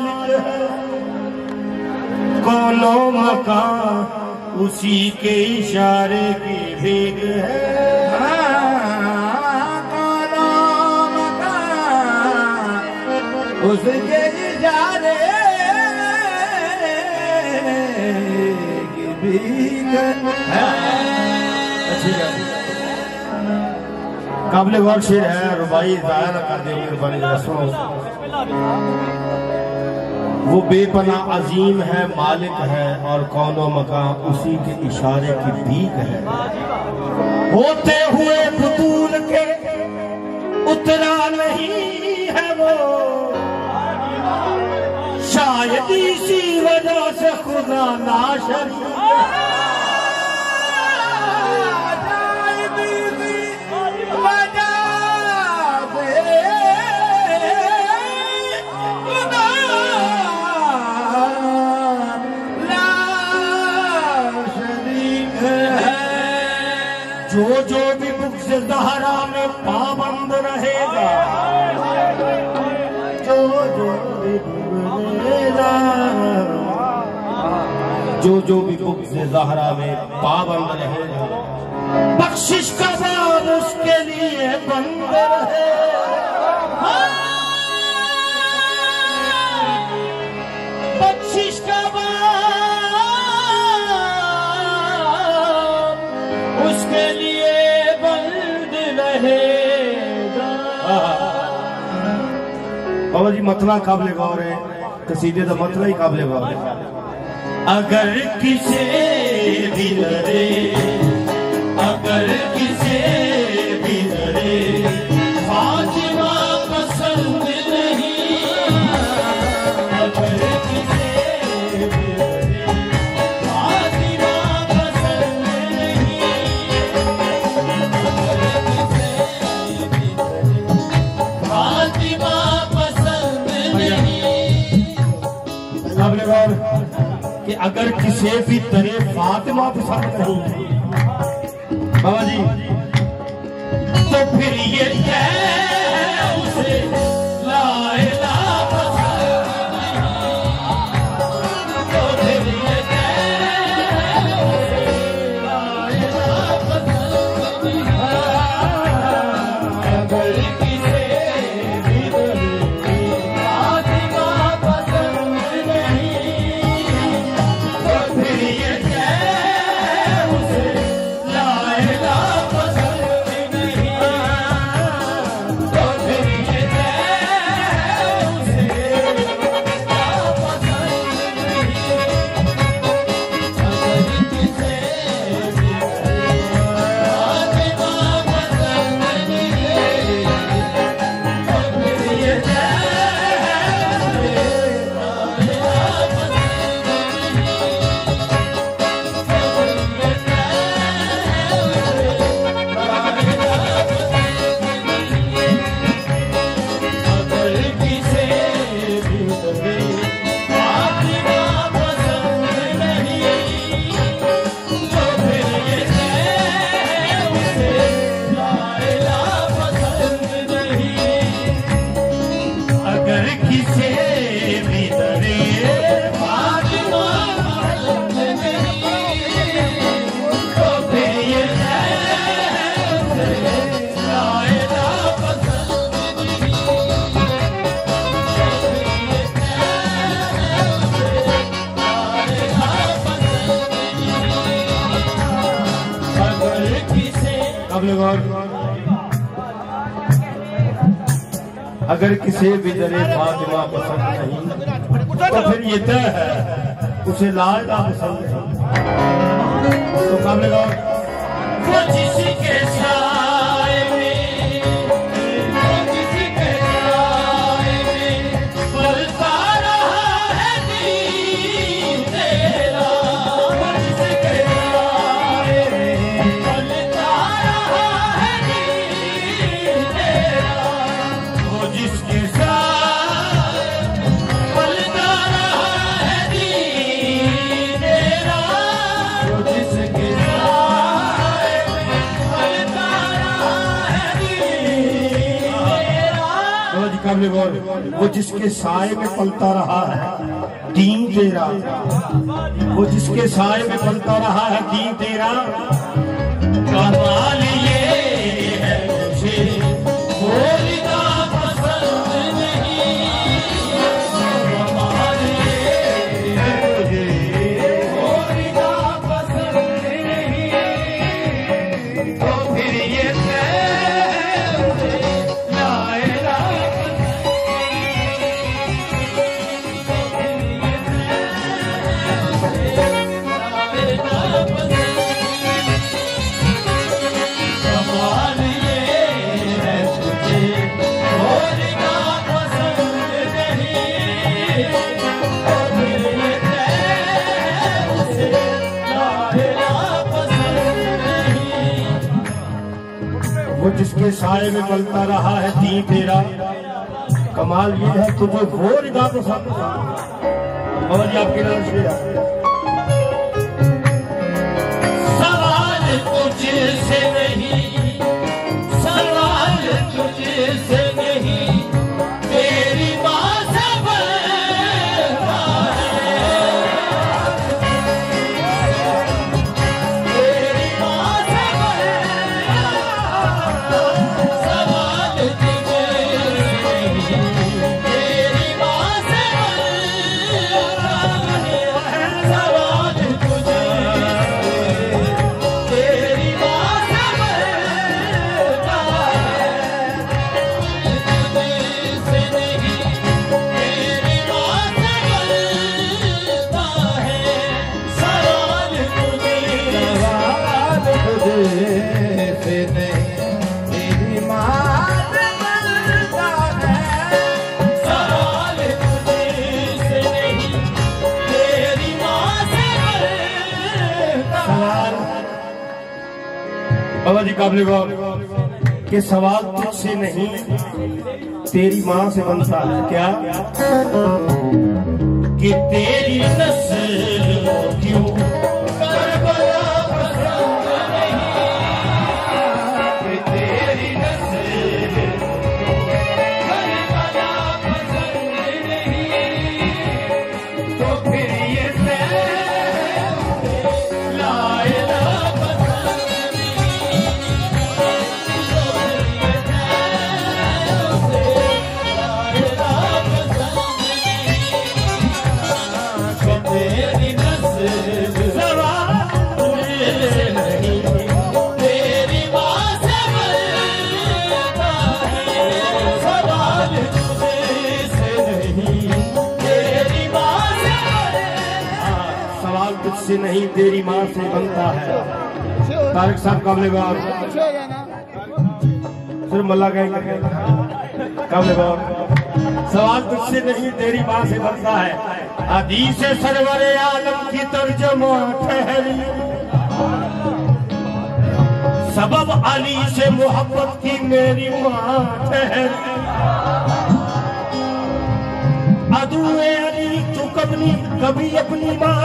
مالک ہے۔ کونو مکان، اسی کے اشارے کی بھیگ ہے۔ ہاں، کونو مکان، اس کے اشارے کی بھیگ ہے۔ قابل غور شیر ہے ربائی ظاہر کر دے مہربانی رسول۔ وہ بے پناہ عظیم ہے، مالک ہے اور کون و مکان اسی کے اشارے کی بھیک ہے۔ ہوتے ہوئے بطول کے اترا نہیں ہے وہ۔ شاید اسی وجہ سے خدا ناشری ہے میں پابند رہے گا جو جو جو جو بھی بکس زہرا میں پابند رہے گا بخشش کا بابا جی مطلع قابل غور ہے، قصیدے دا مطلع ہی قابل غور ہے۔ اگر کسے بھی لڑے اگر کسے اگر کسی بھی طرح فاطمہ پسند نہیں بابا جی۔ تو پھر یہ کہہ قبل غور اگر کسی بھی درے فاطمہ پسند نہیں، تو پھر یہ طے ہے، اسے لال کا پسند۔ نہیں تو کام غور وہ جس کے ساتھ پلتا رہا وہ جس کے سائے میں پلتا رہا ہے، دین تیرا۔ وہ جس کے سائے میں پلتا رہا ہے، دین تیرا۔ جس کے سائے میں بلتا رہا ہے دین تیرا۔ کمال یہ ہے تجھے وہ ردا پسند اور یہ آپ کے نام سے سوال تجھ سے جی قابل غور۔ کہ سوال تجھ سے نہیں، تیری ماں سے بنتا ہے۔ کیا؟ کہ تیری نسل کیوں نہیں، تیری ماں سے بنتا ہے۔ طارق صاحب قابل غور صرف ملا گئے قابل غور سوال تجھ سے نہیں، تیری ماں سے بنتا ہے۔ حدیث سرور عالم کی ترجمہ ٹھہری۔ سبب علی سے محبت کی میری ماں ٹھہری۔ ادو علی، تو کبھی کبھی اپنی ماں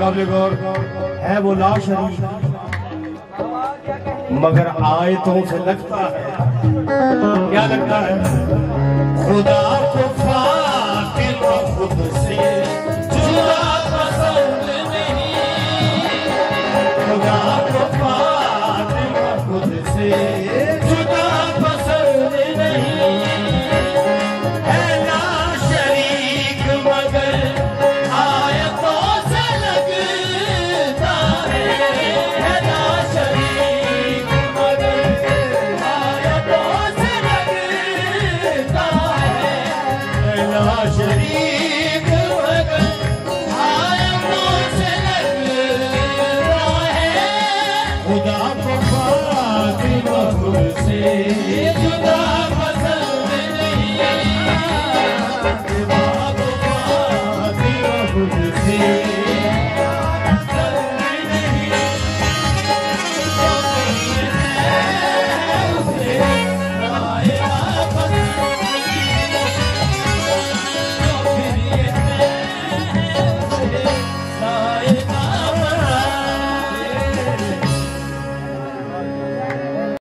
قابل غور ہے وہ لا شریک مگر آیتوں سے لگتا ہے۔ کیا لگتا ہے؟ خدا کو فاقل و خود سے جدا پسند نہیں۔ خدا ہے